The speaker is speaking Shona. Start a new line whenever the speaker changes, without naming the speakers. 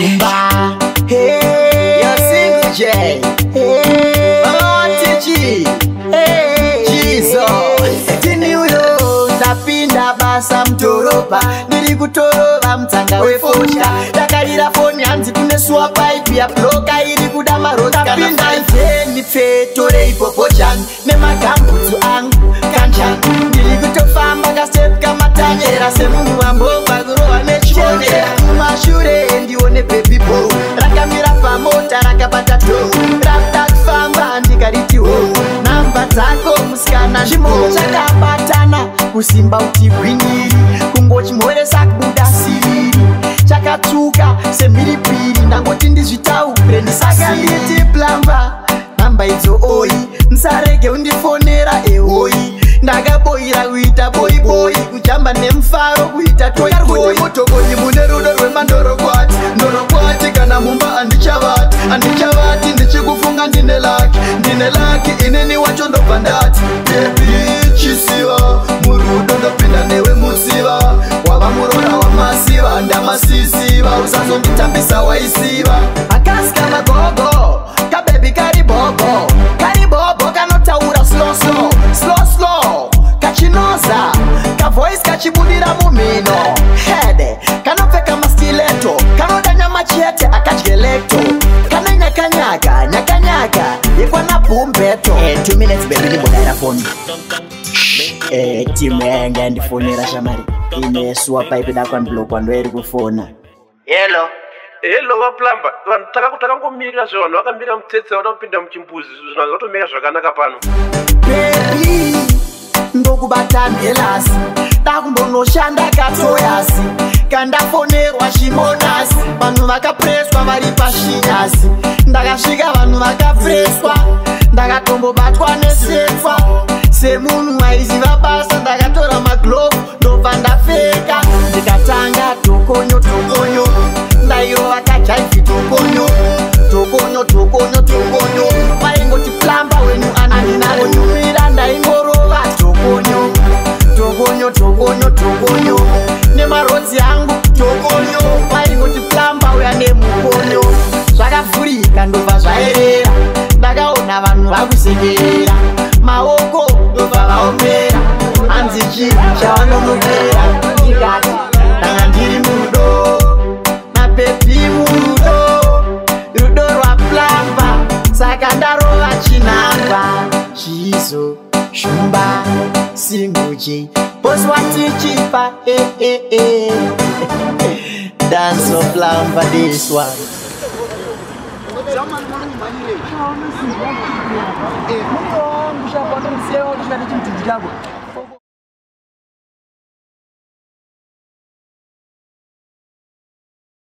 chumba hey your single j hey otg hey jesus tini uyo ndapinda basa mudhorobha ndiri kutorova mutsanga wefosha ndakarira foni hanzi kune suwa paipi yabroka iri kuda marodapinda nzeni pfeto reipopojani simba kuti gwiniri kungochimhoresa kuda siriri chakatsvuka semhiripiri ndangoti ndizvitaure ndisakanditi plamba namba idzo oi musarege undifonera ehoi ndakaboyira kuita boiboi kuchamba nemufaro kuita toitoimotokoi mune rudo rwemandorokwati ndorokwati kana mumba handichavati handichavati ndichikufunga ndine laki ndine laki ineni wacho ndobva ndati bebi kachibudira mumhino hede kanopfeka mastileto kanoda nyama chete akadyelekto kane nyakanyaka nyakanyaka ikwana bhumbeto eh, eh, timuyainge andifonera shamari inesuwa paipi dakwandiloka ndoiri kufona yelo helo vaplamba vanhu takangomirira zve vanhu vakamirira mutsetse vada kupinda muchimbuzi zvinhu hazvatomira zvakanaka pano bebi ndokubatanhelasi kumbonoshanda katoyasi kandafonerwa chimonasi vanhu vakapureswa vari pashinyasi ndakasvika vanhu vakapureswa ndakatombobatwa nesetwa semunhu aiziva basa ndakatora hachi chavanomubera kanga ndiri mudo mapepi mudo rudo rwaplamba saka ndarova chinamba chizo shumba simuchi poswatichipa eee e. danso plamba diswa Eu não sei onde está o tipo de água.